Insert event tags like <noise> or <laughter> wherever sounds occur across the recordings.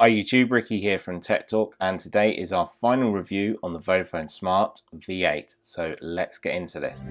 Hi YouTube, Ricky here from Tech Talk and today is our final review on the Vodafone Smart V8. So let's get into this.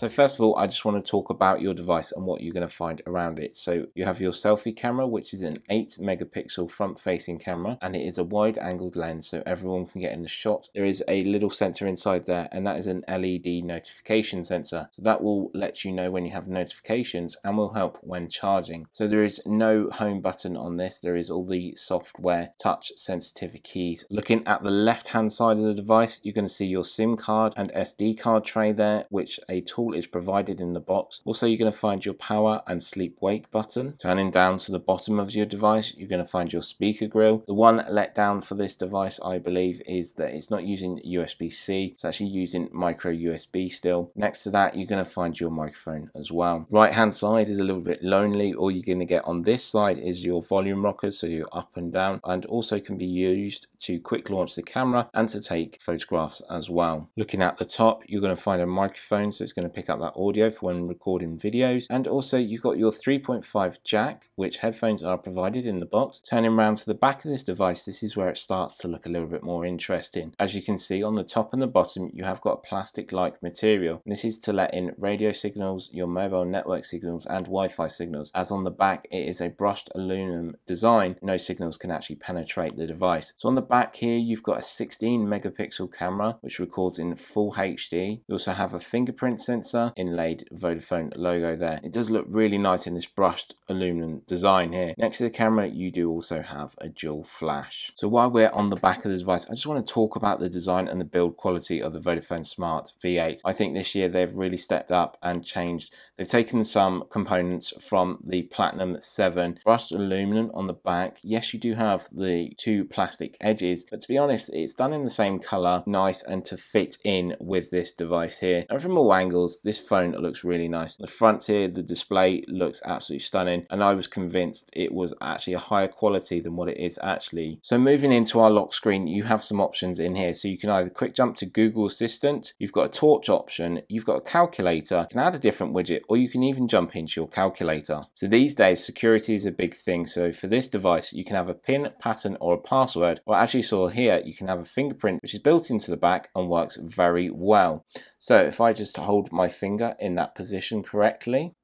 So first of all, I just want to talk about your device and what you're going to find around it. So you have your selfie camera, which is an 8 megapixel front facing camera and it is a wide angled lens so everyone can get in the shot. There is a little sensor inside there and that is an LED notification sensor. So that will let you know when you have notifications and will help when charging. So there is no home button on this. There is all the software touch sensitive keys. Looking at the left hand side of the device, you're going to see your SIM card and SD card tray there, which a tool is provided in the box. Also, you're going to find your power and sleep wake button. Turning down to the bottom of your device, you're going to find your speaker grill. The one let down for this device, I believe, is that it's not using USB-C. It's actually using micro USB still. Next to that, you're going to find your microphone as well. Right hand side is a little bit lonely. All you're going to get on this side is your volume rocker, so you're up and down, and also can be used to quick launch the camera and to take photographs as well. Looking at the top, you're going to find a microphone, so it's going to pick up that audio for when recording videos. And also you've got your 3.5 jack, which headphones are provided in the box. Turning around to the back of this device, this is where it starts to look a little bit more interesting. As you can see on the top and the bottom, you have got a plastic-like material. And this is to let in radio signals, your mobile network signals, and Wi-Fi signals. As on the back, it is a brushed aluminum design. No signals can actually penetrate the device. So on the back here, you've got a 16 megapixel camera, which records in full HD. You also have a fingerprint sensor sensor, inlaid Vodafone logo there. It does look really nice in this brushed aluminum design here. Next to the camera, you do also have a dual flash. So while we're on the back of the device, I just want to talk about the design and the build quality of the Vodafone Smart V8. I think this year they've really stepped up and changed. They've taken some components from the Platinum 7 brushed aluminum on the back. Yes, you do have the two plastic edges, but to be honest, it's done in the same color, nice and to fit in with this device here. And from all angles, this phone looks really nice. The front here, the display looks absolutely stunning and I was convinced it was actually a higher quality than what it is actually. So moving into our lock screen, you have some options in here. So you can either quick jump to Google Assistant, you've got a torch option, you've got a calculator, you can add a different widget or you can even jump into your calculator. So these days security is a big thing. So for this device, you can have a pin, pattern or a password. Or as you saw here, you can have a fingerprint which is built into the back and works very well. So if I just hold my finger in that position correctly,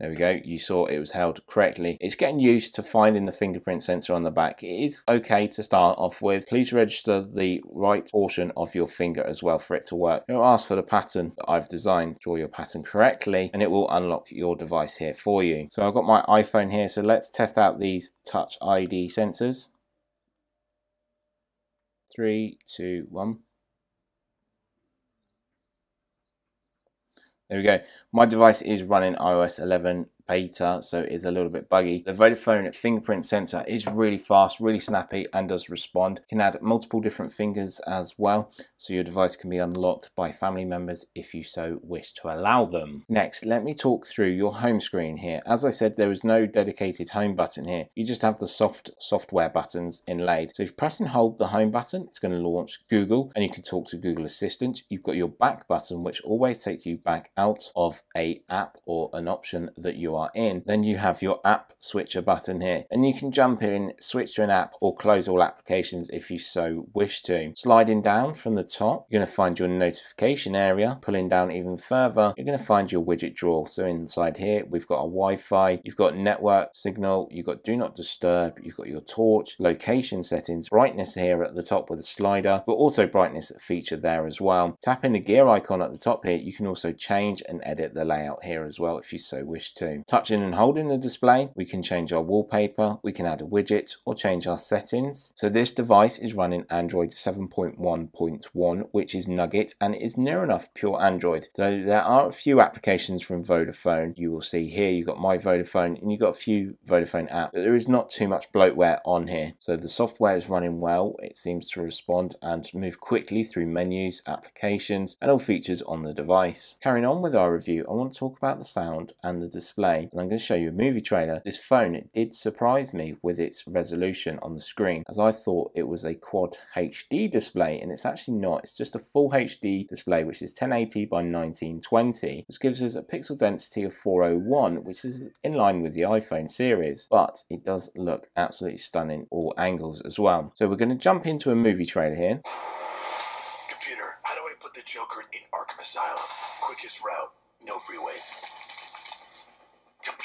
there we go. You saw it was held correctly. It's getting used to finding the fingerprint sensor on the back. It is okay to start off with. Please register the right portion of your finger as well for it to work. It'll ask for the pattern that I've designed. Draw your pattern correctly and it will unlock your device here for you. So I've got my iPhone here. So let's test out these Touch ID sensors. Three, two, one. There we go. My device is running iOS 11 beta, so it's a little bit buggy. The Vodafone fingerprint sensor is really fast, really snappy, and does respond. You can add multiple different fingers as well, so your device can be unlocked by family members if you so wish to allow them. Next, let me talk through your home screen here. As I said, there is no dedicated home button here. You just have the soft software buttons inlaid. So if you press and hold the home button, it's going to launch Google, and you can talk to Google Assistant. You've got your back button, which always takes you back out of a app or an option that are in, then you have your app switcher button here. And you can jump in, switch to an app or close all applications if you so wish to. Sliding down from the top, you're going to find your notification area. Pulling down even further, you're going to find your widget drawer. So inside here, we've got a Wi-Fi, you've got network signal, you've got do not disturb, you've got your torch, location settings, brightness here at the top with a slider, but auto brightness feature there as well. Tapping the gear icon at the top here, you can also change and edit the layout here as well if you so wish to. Touching and holding the display, we can change our wallpaper, we can add a widget or change our settings. So this device is running Android 7.1.1, which is Nougat and is near enough pure Android. So there are a few applications from Vodafone. You will see here, you've got My Vodafone and you've got a few Vodafone apps. But there is not too much bloatware on here. So the software is running well. It seems to respond and move quickly through menus, applications, and all features on the device. Carrying on with our review, I want to talk about the sound and the display. And I'm going to show you a movie trailer, this phone it did surprise me with its resolution on the screen, as I thought it was a quad HD display, and it's actually not. It's just a full HD display, which is 1080 by 1920, which gives us a pixel density of 401, which is in line with the iPhone series, but it does look absolutely stunning all angles as well. So we're going to jump into a movie trailer here. Computer, how do I put the Joker in Arkham Asylum? Quickest route, no freeways.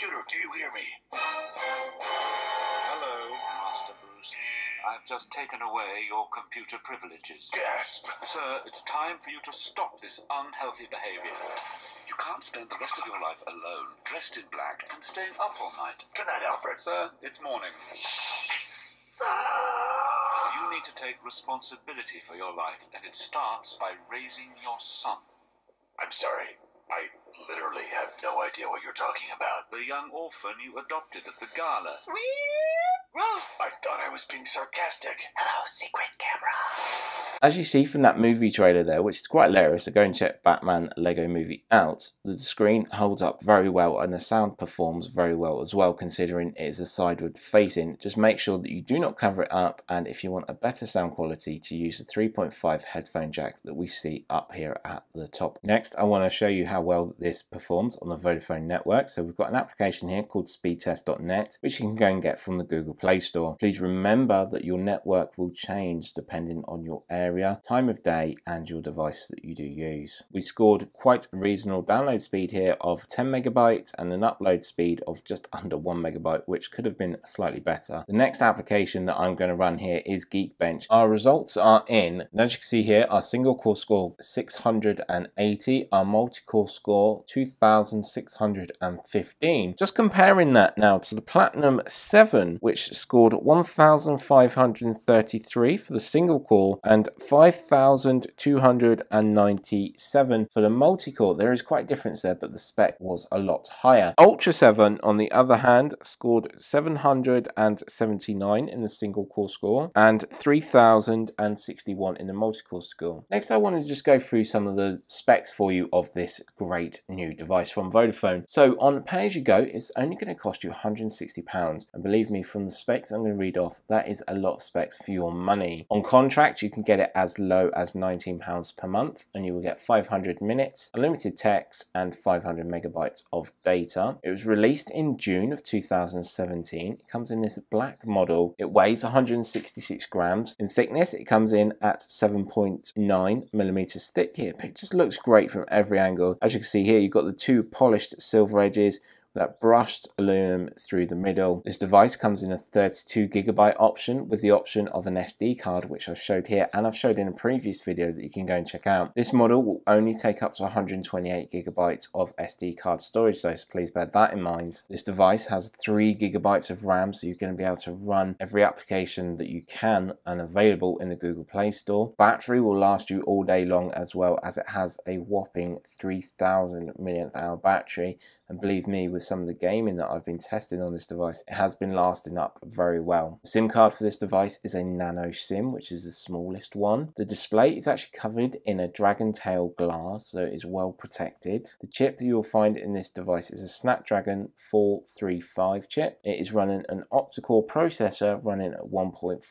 Computer, do you hear me? Hello, Master Bruce. I've just taken away your computer privileges. Gasp. Sir, it's time for you to stop this unhealthy behavior. You can't spend the rest of your life alone, dressed in black, and staying up all night. Good night, Alfred. Sir, it's morning. Yes. You need to take responsibility for your life, and it starts by raising your son. I'm sorry. I literally have no idea what you're talking about. The young orphan you adopted at the gala. <gasps> I thought I was being sarcastic. Hello, secret camera. As you see from that movie trailer there, which is quite hilarious, so go and check Batman Lego Movie out. The screen holds up very well and the sound performs very well as well, considering it is a sideward facing. Just make sure that you do not cover it up, and if you want a better sound quality, to use the 3.5 headphone jack that we see up here at the top. Next, I want to show you how well this performs on the Vodafone network. So we've got an application here called speedtest.net, which you can go and get from the Google Play Store. Please remember that your network will change depending on your area, time of day, and your device that you do use. We scored quite a reasonable download speed here of 10 megabytes and an upload speed of just under 1 megabyte, which could have been slightly better. The next application that I'm going to run here is Geekbench. Our results are in, and as you can see here, our single core score 680, our multi-core score 2615. Just comparing that now to the Platinum 7, which scored 1533 for the single core and 5297 for the multi-core. There is quite a difference there, but the spec was a lot higher. Ultra 7, on the other hand, scored 779 in the single core score and 3061 in the multi-core score. Next, I want to just go through some of the specs for you of this great new device from Vodafone. So on pay as you go, it's only going to cost you 160 pounds. And believe me, from the specs I'm going to read off, that is a lot of specs for your money. On contract, you can get it as low as 19 pounds per month, and you will get 500 minutes, unlimited text, and 500 megabytes of data. It was released in June of 2017. It comes in this black model. It weighs 166 grams in thickness. It comes in at 7.9 millimeters thick. Here, it just looks great from every angle. As you can see here, you've got the two polished silver edges that brushed aluminum through the middle. This device comes in a 32 gigabyte option with the option of an SD card, which I've showed here and I've showed in a previous video that you can go and check out. This model will only take up to 128 gigabytes of SD card storage though, so please bear that in mind. This device has 3 gigabytes of RAM, so you're going to be able to run every application that you can and available in the Google Play Store. Battery will last you all day long as well as it has a whopping 3000 milliamp hour battery and believe me, with some of the gaming that I've been testing on this device, it has been lasting up very well. The SIM card for this device is a nano SIM, which is the smallest one. The display is actually covered in a Dragontrail glass, so it is well protected. The chip that you'll find in this device is a Snapdragon 435 chip. It is running an octa-core processor running at 1.4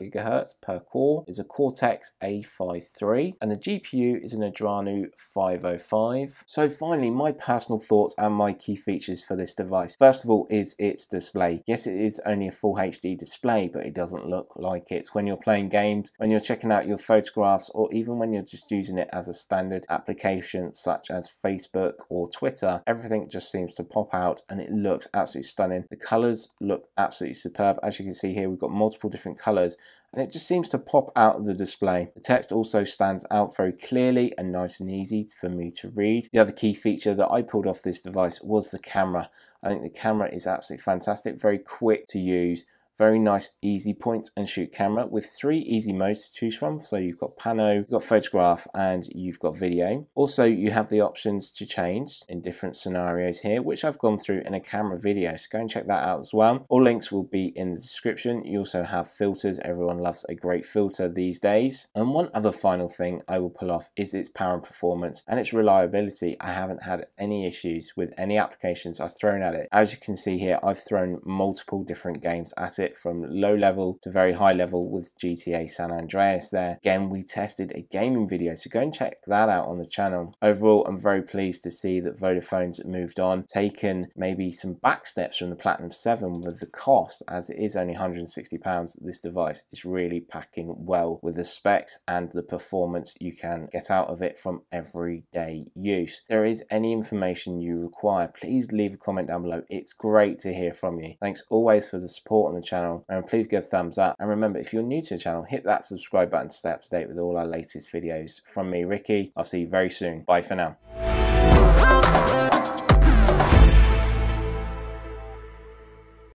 gigahertz per core. It's a Cortex A53, and the GPU is an Adreno 505. So finally, my personal thoughts and my key features for this device. First of all is its display. Yes, it is only a full HD display, but it doesn't look like it. When you're playing games, when you're checking out your photographs, or even when you're just using it as a standard application such as Facebook or Twitter, everything just seems to pop out and it looks absolutely stunning. The colors look absolutely superb. As you can see here, we've got multiple different colors and it just seems to pop out of the display. The text also stands out very clearly and nice and easy for me to read. The other key feature that I pulled off this device was the camera. I think the camera is absolutely fantastic, very quick to use, Very nice easy point and shoot camera with three easy modes to choose from. So you've got pano, you've got photograph and you've got video. Also you have the options to change in different scenarios here which I've gone through in a camera video so go and check that out as well. All links will be in the description. You also have filters. Everyone loves a great filter these days. And one other final thing I will pull off is its power and performance and its reliability. I haven't had any issues with any applications I've thrown at it. As you can see here I've thrown multiple different games at it from low level to very high level with GTA San Andreas there. Again we tested a gaming video so go and check that out on the channel. Overall I'm very pleased to see that Vodafone's moved on, taken maybe some back steps from the Platinum 7 with the cost as it is only £160 this device is really packing well with the specs and the performance you can get out of it from everyday use. If there is any information you require please leave a comment down below it's great to hear from you. Thanks always for the support on the channel and please give a thumbs up and remember if you're new to the channel hit that subscribe button to stay up to date with all our latest videos. From me Ricky I'll see you very soon. Bye for now.